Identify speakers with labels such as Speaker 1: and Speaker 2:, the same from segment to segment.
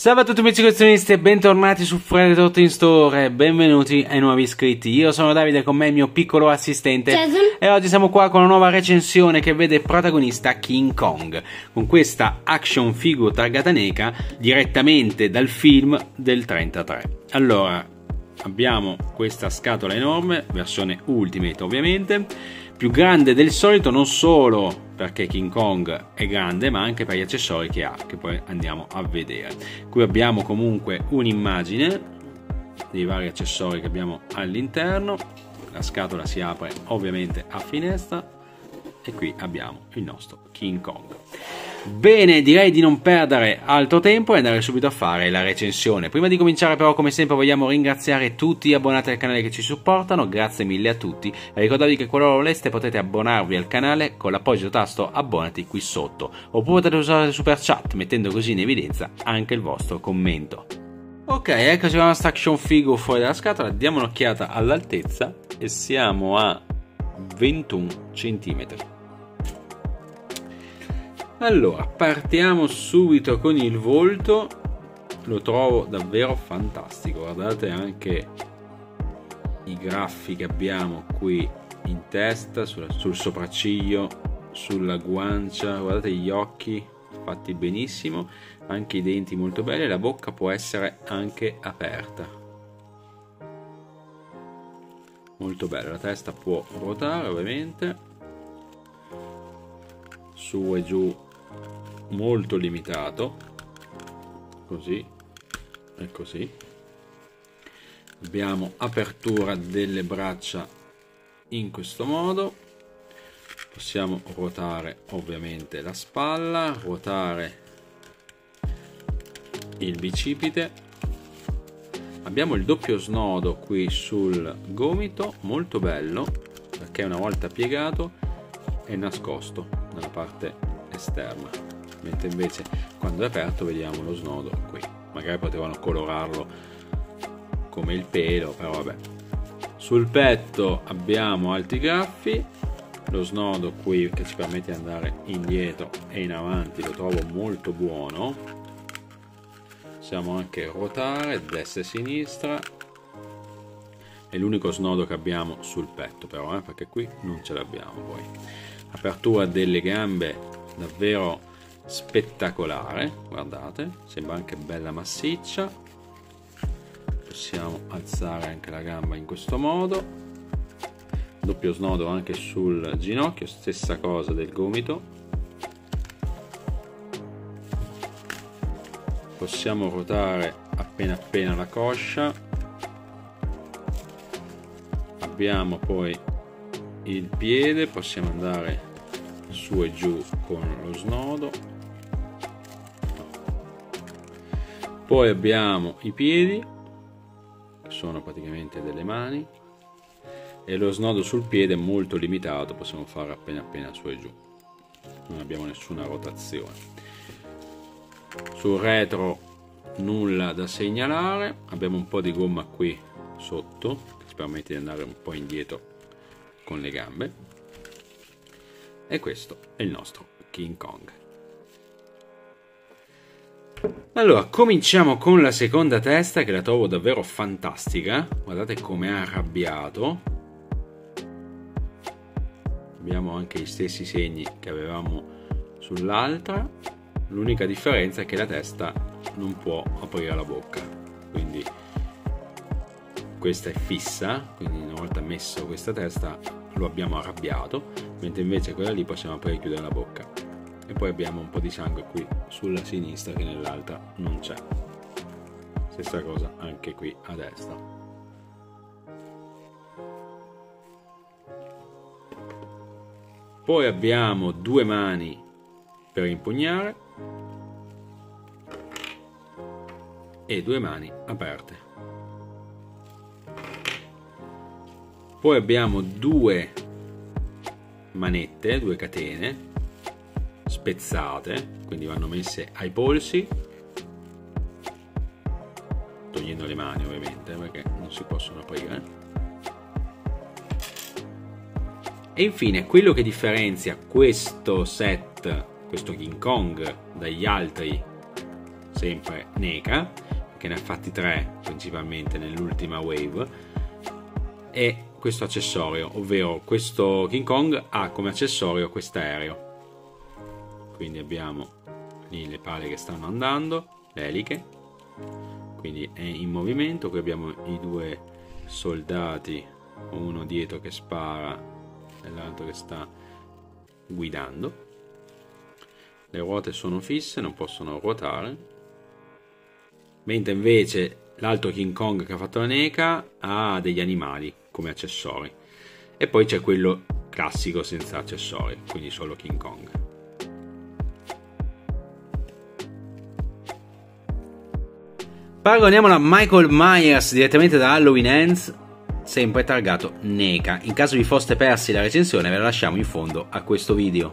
Speaker 1: Salve a tutti amici collezionisti e bentornati su Freddy Tot in Store benvenuti ai nuovi iscritti. Io sono Davide con me il mio piccolo assistente
Speaker 2: Jason.
Speaker 1: e oggi siamo qua con una nuova recensione che vede protagonista King Kong con questa action figure targata NECA direttamente dal film del 33. Allora, abbiamo questa scatola enorme, versione Ultimate ovviamente, più grande del solito non solo perché King Kong è grande ma anche per gli accessori che ha che poi andiamo a vedere. Qui abbiamo comunque un'immagine dei vari accessori che abbiamo all'interno. La scatola si apre ovviamente a finestra. E qui abbiamo il nostro King Kong Bene, direi di non perdere altro tempo e andare subito a fare la recensione. Prima di cominciare però come sempre vogliamo ringraziare tutti gli abbonati al canale che ci supportano, grazie mille a tutti ricordatevi che qualora voleste potete abbonarvi al canale con l'apposito tasto abbonati qui sotto oppure potete usare il super chat mettendo così in evidenza anche il vostro commento. Ok, eccoci con la nostra action figure fuori dalla scatola, diamo un'occhiata all'altezza e siamo a 21 cm. Allora, partiamo subito con il volto. Lo trovo davvero fantastico. Guardate anche i graffi che abbiamo qui in testa, sul, sul sopracciglio, sulla guancia. Guardate gli occhi fatti benissimo, anche i denti molto belli. La bocca può essere anche aperta. Molto bella, la testa può ruotare ovviamente su e giù molto limitato. Così e così. Abbiamo apertura delle braccia in questo modo. Possiamo ruotare ovviamente la spalla ruotare il bicipite. Abbiamo il doppio snodo qui sul gomito molto bello perché una volta piegato è nascosto nella parte esterna mentre invece quando è aperto vediamo lo snodo qui. Magari potevano colorarlo come il pelo però vabbè. Sul petto abbiamo alti graffi. Lo snodo qui che ci permette di andare indietro e in avanti lo trovo molto buono. Possiamo anche ruotare destra e sinistra. È l'unico snodo che abbiamo sul petto però eh, perché qui non ce l'abbiamo poi. Apertura delle gambe davvero spettacolare guardate sembra anche bella massiccia. Possiamo alzare anche la gamba in questo modo. Doppio snodo anche sul ginocchio stessa cosa del gomito. Possiamo ruotare appena appena la coscia. Abbiamo poi il piede possiamo andare su e giù con lo snodo poi abbiamo i piedi che sono praticamente delle mani e lo snodo sul piede è molto limitato possiamo fare appena appena su e giù. Non abbiamo nessuna rotazione. Sul retro nulla da segnalare abbiamo un po' di gomma qui sotto che ci permette di andare un po' indietro con le gambe. E questo è il nostro King Kong allora, cominciamo con la seconda testa che la trovo davvero fantastica. Guardate come è arrabbiato. Abbiamo anche gli stessi segni che avevamo sull'altra. L'unica differenza è che la testa non può aprire la bocca. Quindi questa è fissa, quindi una volta messo questa testa lo abbiamo arrabbiato, mentre invece quella lì possiamo aprire e chiudere la bocca e poi abbiamo un po' di sangue qui sulla sinistra che nell'altra non c'è. Stessa cosa anche qui a destra. Poi abbiamo due mani per impugnare e due mani aperte. Poi abbiamo due manette due catene spezzate, quindi vanno messe ai polsi, togliendo le mani ovviamente perché non si possono aprire. E infine quello che differenzia questo set, questo King Kong, dagli altri sempre NECA, che ne ha fatti tre principalmente nell'ultima wave, e questo accessorio, ovvero questo King Kong ha come accessorio quest'aereo. Quindi abbiamo lì le pale che stanno andando, le eliche, quindi è in movimento, qui abbiamo i due soldati, uno dietro che spara e l'altro che sta guidando. Le ruote sono fisse, non possono ruotare. Mentre invece l'altro King Kong che ha fatto la NECA ha degli animali come accessori. E poi c'è quello classico senza accessori, quindi solo King Kong. Paragoniamolo a Michael Myers direttamente da Halloween Ends, sempre targato NECA. In caso vi foste persi la recensione ve la lasciamo in fondo a questo video.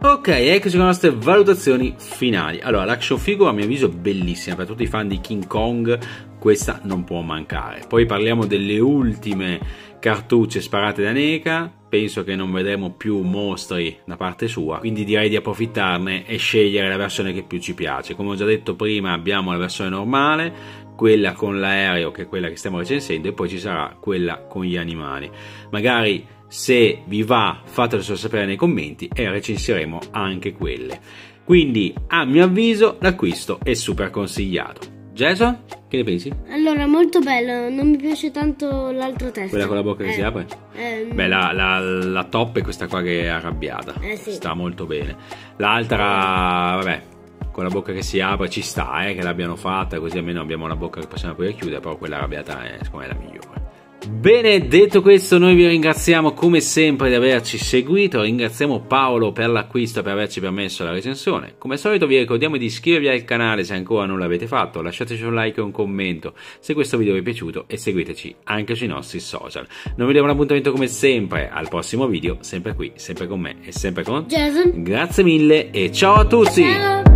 Speaker 1: Ok, eccoci con le nostre valutazioni finali. Allora, l'action figure a mio avviso è bellissima, per tutti i fan di King Kong questa non può mancare. Poi parliamo delle ultime cartucce sparate da NECA, penso che non vedremo più mostri da parte sua, quindi direi di approfittarne e scegliere la versione che più ci piace. Come ho già detto prima abbiamo la versione normale, quella con l'aereo che è quella che stiamo recensendo e poi ci sarà quella con gli animali. Magari se vi va fatelo sapere nei commenti e recensiremo anche quelle. Quindi a mio avviso l'acquisto è super consigliato. Jason, che ne pensi?
Speaker 2: Allora, molto bello, non mi piace tanto l'altro testo.
Speaker 1: Quella con la bocca eh, che si apre? Eh, Beh, la, la, la, top è questa qua che è arrabbiata. Eh, sì. Sta molto bene. L'altra, vabbè, con la bocca che si apre ci sta, eh, che l'abbiano fatta, così almeno abbiamo la bocca che possiamo aprire e chiudere, però quella arrabbiata è, secondo me, la migliore. Bene, detto questo noi vi ringraziamo come sempre di averci seguito, ringraziamo Paolo per l'acquisto e per averci permesso la recensione. Come al solito vi ricordiamo di iscrivervi al canale se ancora non l'avete fatto, lasciateci un like e un commento se questo video vi è piaciuto e seguiteci anche sui nostri social. Noi vi diamo un appuntamento come sempre al prossimo video, sempre qui, sempre con me e sempre con
Speaker 2: Jason.
Speaker 1: Grazie mille e ciao a tutti!
Speaker 2: Ciao.